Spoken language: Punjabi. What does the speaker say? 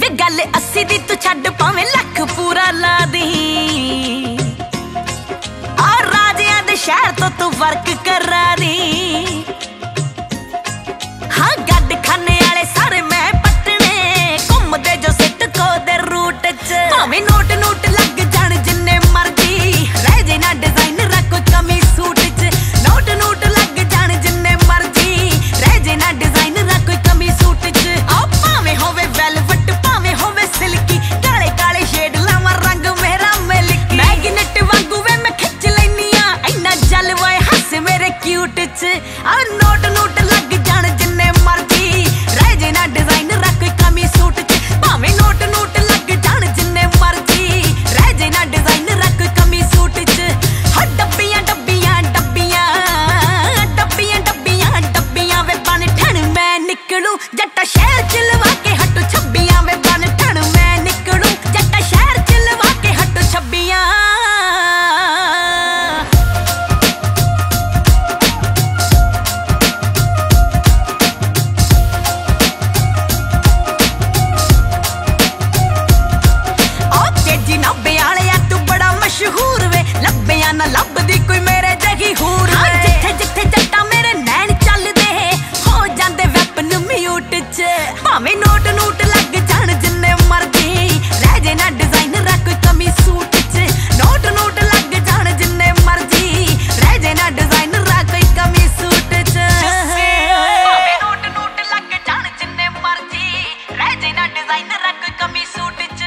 ਗੱਲ 80 ਦੀ ਤੂੰ ਛੱਡ ਭਾਵੇਂ ਲੱਖ ਪੂਰਾ ਲਾ ਦੀ। ਆ ਰਾਜਿਆਂ ਦੇ ਸ਼ਹਿਰ ਤੋਂ ਤੂੰ ਵਰਕ ਕਰਾ ਦੀ। ਕਿਊਟ ਚ। ਆ ਨੋਟ ਨੋਟ ਲੱਗ ਜਾਣ ਜਿੰਨੇ ਮਰਜ਼ੀ। ਰਹਿ ਜੇ ਨਾ ਡਿਜ਼ਾਈਨ ਰੱਖ ਕਮੀ ਸੂਟ ਚ। ਭਾਵੇਂ ਨੋਟ ਨੋਟ ਲੱਗ ਜਾਣ ਜਿੰਨੇ ਮਰਜ਼ੀ। ਰਹਿ ਜੇ ਨਾ ਡਿਜ਼ਾਈਨ ਰੱਖ ਕਮੀ ਸੂਟ ਚ। ਹ, ਡੱਬੀਆਂ ਡੱਬੀਆਂ ਡੱਬੀਆਂ। ਡੱਬੀਆਂ ਡੱਬੀਆਂ ਡੱਬੀਆਂ ਵੇ ਬਣ ਠਣ। ਮੈਂ ਨਿਕਲੂ ਜੱਟਾ ਸ਼ਹਿਰ ਚ ਲਵਾ ਕੇ ਹਟੂ ਛੱਬੀਆਂ ਵੇ ਡਿਜ਼ਾਈਨਰ ਰੱਖ ਕਮੀ ਸੂਟ ਚ।